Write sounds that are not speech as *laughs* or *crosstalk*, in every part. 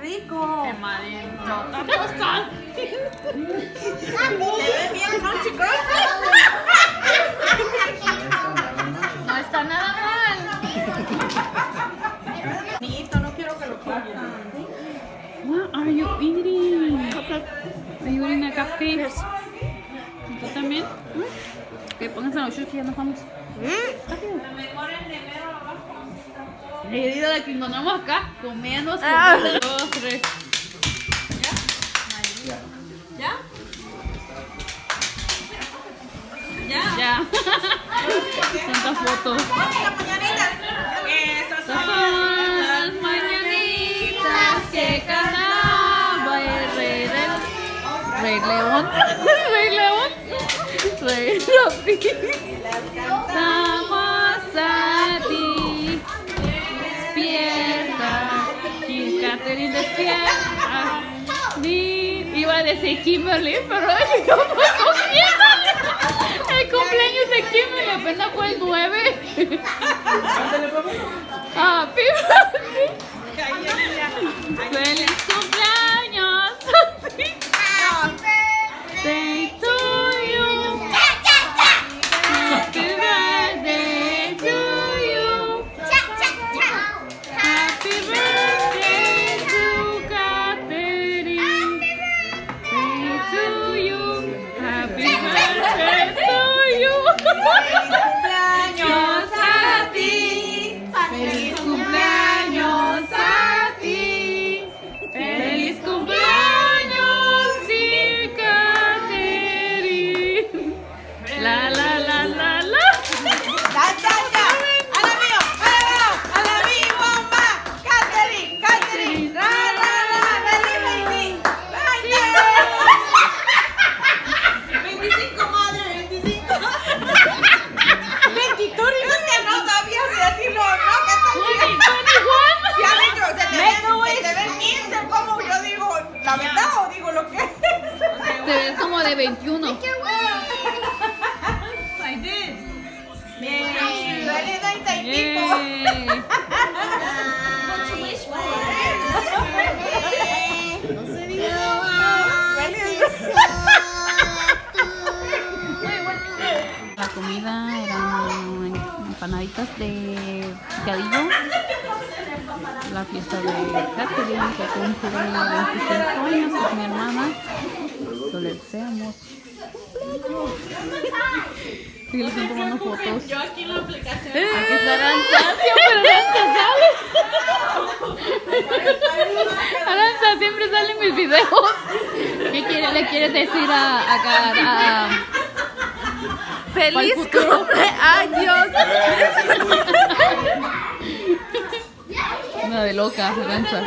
rico. Ve bien crunchy crunchy. No está nada mal. Bonito, no quiero que lo coman. What are you eating? Are you eating a cupcake? ¿Tú también? Que pónganse los shoes que ya nos vamos. Rápido. El día de que encontramos acá, comiendo, Ah. dos, tres. ¿Ya? ¿Ya? Ya. Tantas fotos. Esas son las mañanitas que cantaba el rey del... Rey León. *laughs* Rey León. Rey León. Y Catherine despierta. Ni- Iba a decir Kimberly, pero yo pasó Kimberly. El cumpleaños de Kimberly apenas fue el 9. Happy birthday. Feliz comida eran empanaditas de picadillo. La fiesta de Catherine, que cumple 25 años, es mi hermana. Lo le deseamos. Sí, le están tomando fotos. Yo aquí en la aplicación. Aquí está Aranza, siempre Aranza sale. Aranza siempre sale en mis videos. *laughs* ¿Qué quiere, le quieres decir a, a, a- a- ¡Feliz cumpleaños! Una de loca, Aranza.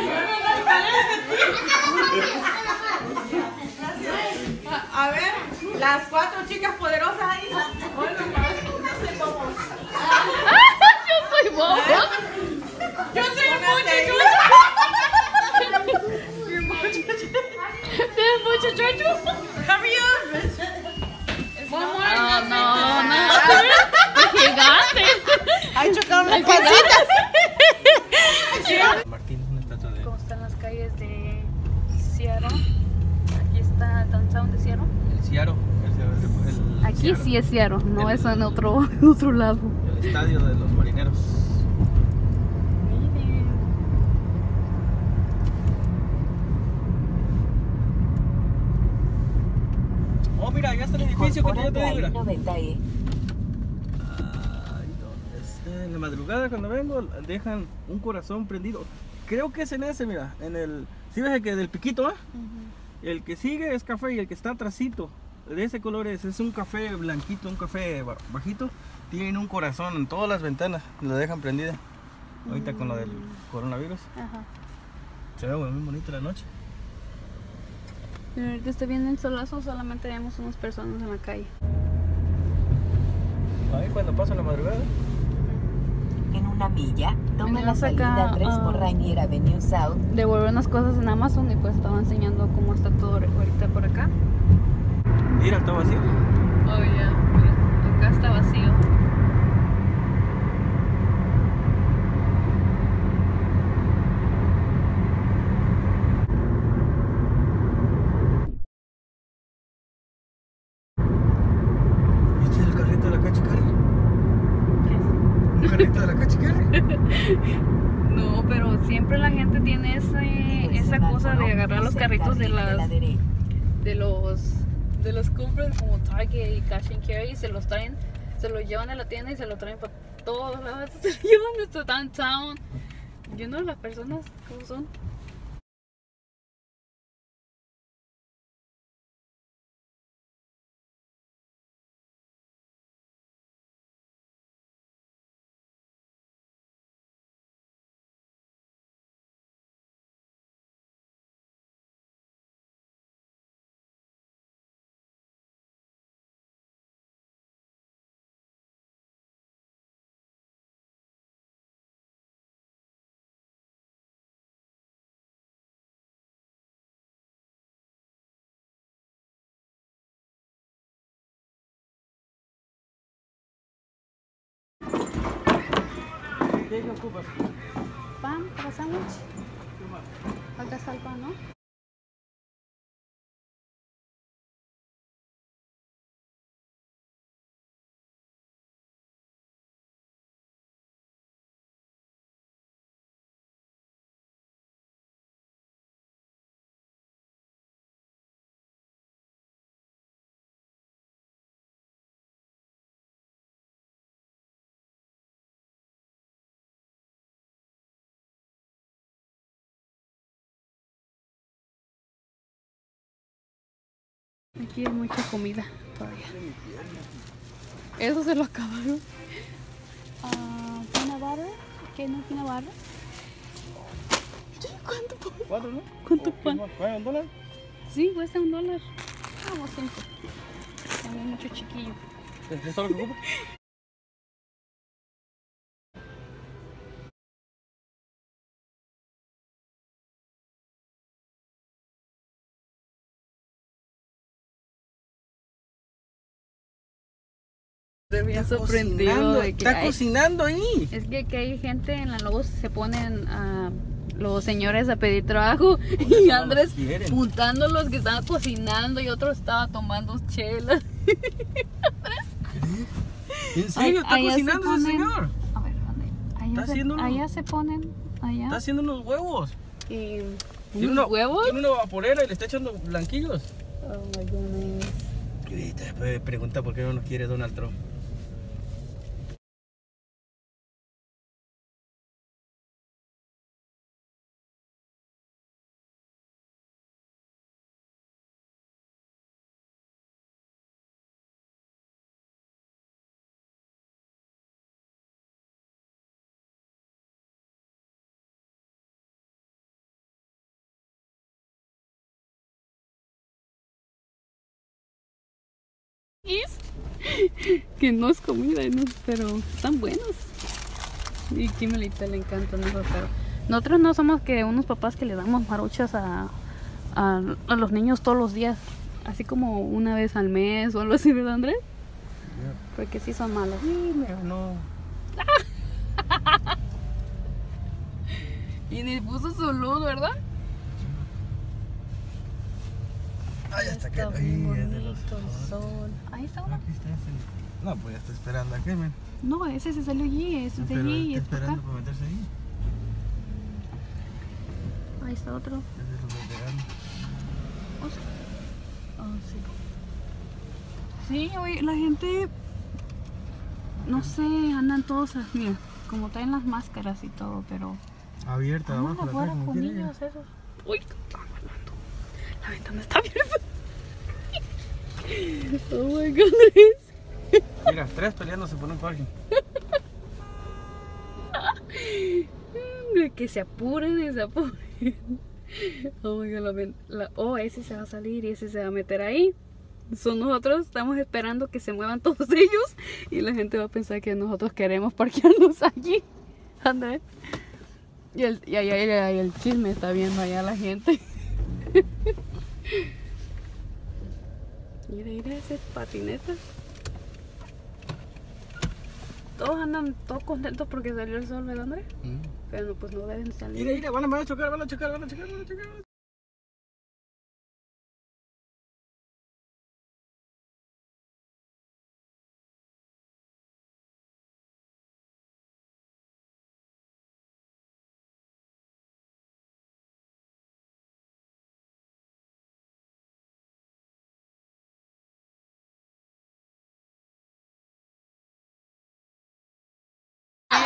A, ver, las cuatro chicas poderosas ahí. *laughs* Yo soy bobo. Yo soy ¿Tienes mucho chocho? Pancitas. Martín es una estatua de ¿Cómo están las calles de Seattle? Aquí está Downtown de Seattle. el Ciaro. El, el- el Aquí Seattle. sí es Seattle, no es en otro, *laughs* otro lado. El estadio de los marineros. Miren. Oh, mira, ya está el edificio que te digo. mira. 90 y Ay, ¿dónde la madrugada cuando vengo dejan un corazón prendido. Creo que es en ese, mira, en el... ¿Sí ves el que del piquito, ah? El que sigue es café y el que está atrasito, de ese color es, es un café blanquito, un café ba- bajito. Tienen un corazón en todas las ventanas, lo dejan prendida. Ahorita con lo del coronavirus. Ajá. Se ve muy bonita la noche. Pero ahorita estoy viendo el solazo, solamente vemos unas personas en la calle. Ahí cuando pasa la madrugada. En una milla, toma la acá, salida 3 por ah. Rainier Avenue South Devolver unas cosas en Amazon y pues estaba enseñando cómo está todo ahorita por acá. Mira, está vacío. Oh, ya. Acá está vacío. *laughs* No, pero siempre la gente tiene ese, Luego esa cosa de agarrar los carritos de la las de los de las compras como Target y Cash and Carry y se los traen, se los llevan a la tienda y se los traen para todos lados, *laughs* se los llevan hasta downtown. Yo no las personas cómo son. ¿Qué ocupas? Pan para sándwich. Está el pan, ¿no? Aquí hay mucha comida todavía. Eso se lo acabaron. Ah, peanut butter. ¿Qué no peanut butter? ¿Cuánto? po- ¿Cuatro, no? ¿Cuánto ¿O qué pan? un dólar? Sí, cuesta un dólar. Vamos, cinco. Tengo mucho chiquillo. ¿Es todo lo que ocupas? *laughs* Está sorprendido cocinando, de que Está hay- cocinando ahí. Es que, que hay gente en la luz, se ponen a los señores a pedir trabajo *laughs* y no Andrés puntando los que estaban cocinando y otro estaba tomando chelas. ¿En serio? ¿Está Allá se cocinando ese señor? A ver. Allá, Está se, haciendo unos- allá se ponen, allá. Está haciendo unos huevos. y Tiene unos una- huevos. Tiene una vaporera y le está echando blanquillos. Oh my goodness. Grita, pregunta por qué no nos quiere Donald Trump. *laughs* Que no es comida, no, pero están buenos. Y Kimelita le encantan esos, pero nosotros no somos que unos papás que le damos maruchas a, a, a los niños todos los días, así como una vez al mes o algo así, ¿verdad, Andrés? Porque sí son malos. Sí, mira, no. *laughs* Y ni puso su luz, ¿verdad? Ay, hasta que Está ahí es de los. el sol. Ahí está uno. Aquí está ese. No, pues ya está esperando aquí, men. No, ese se salió allí, ese es de allí está es para acá. esperando para meterse ahí. Ahí está otro. Ese es veteranos. Oh, sí. Sí, oye, la gente, no sé, andan todos, a- mira, como traen las máscaras y todo, pero Abierta abajo afuera con niños esos. Uy. La ventana está abierta. *laughs* Oh my god. Mira, tres peleándose por un parking. *laughs* De que se apuren y se apuren. Oh my god, la, la- oh, ese se va a salir y ese se va a meter ahí. Son nosotros, estamos esperando que se muevan todos *laughs* ellos y la gente va a pensar que nosotros queremos parquearnos allí. Andrés. Y el, y allá el chisme está viendo allá la gente. *laughs* Mira, mira ese patineta. Todos andan todos contentos porque salió el sol, ¿verdad, Andrés? Pero pues no deben salir. Mira, mira, van a, van a chocar, van a chocar, van a chocar, van a chocar.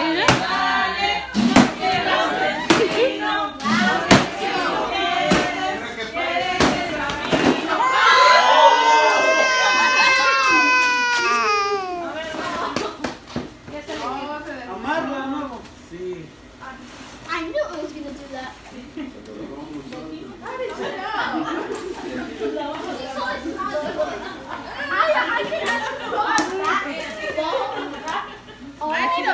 I knew it was gonna do that.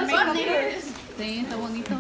Sunday. Tawag nito.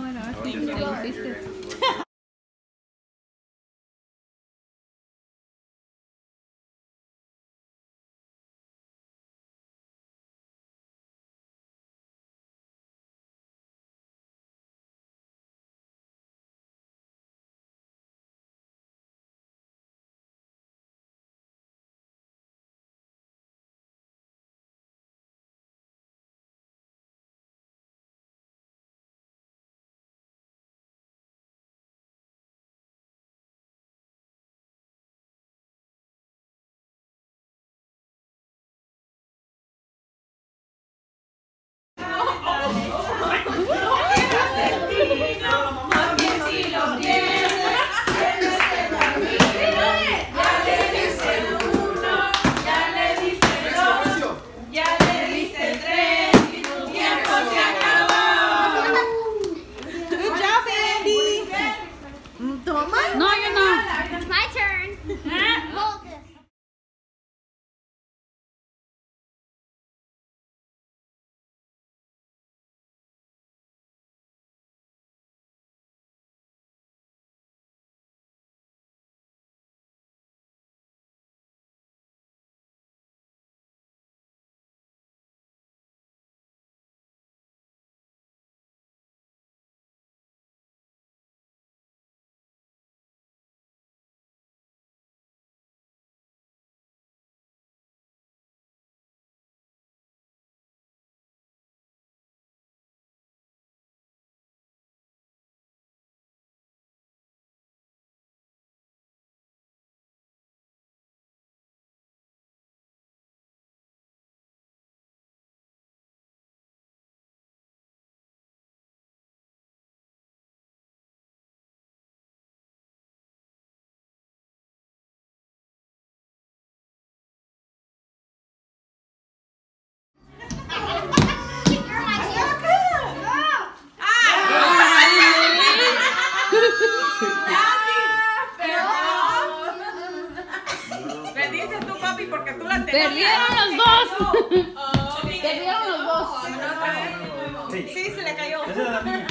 Porque tú la tenías. Perdieron los dos. Perdieron los dos. Sí, se le cayó. Esa era la mía.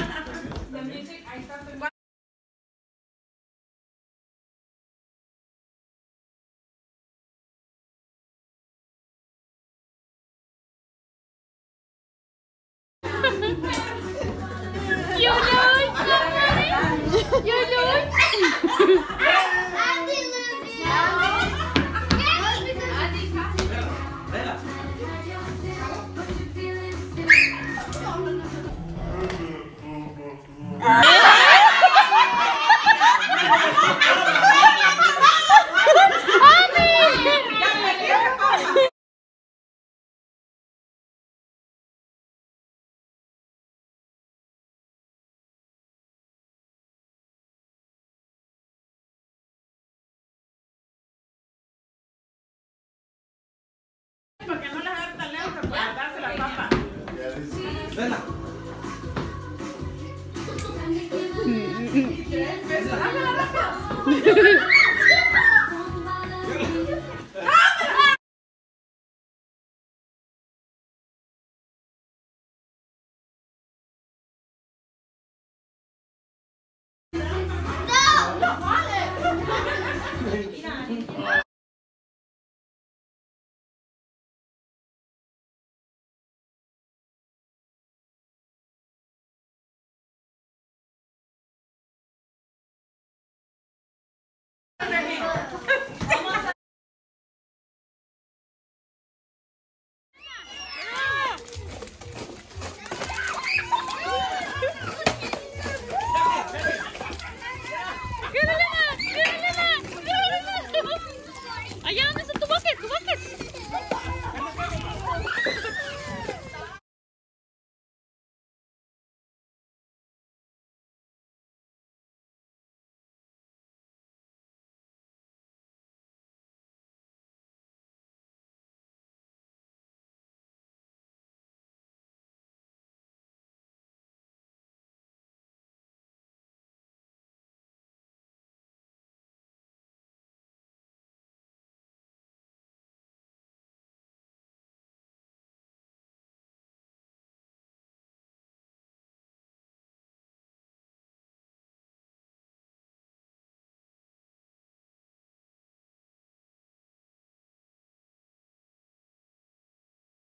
Mm-hmm.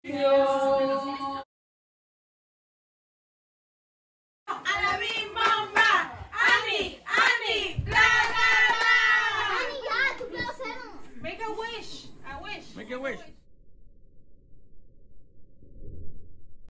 Make a wish. A wish. Make a wish.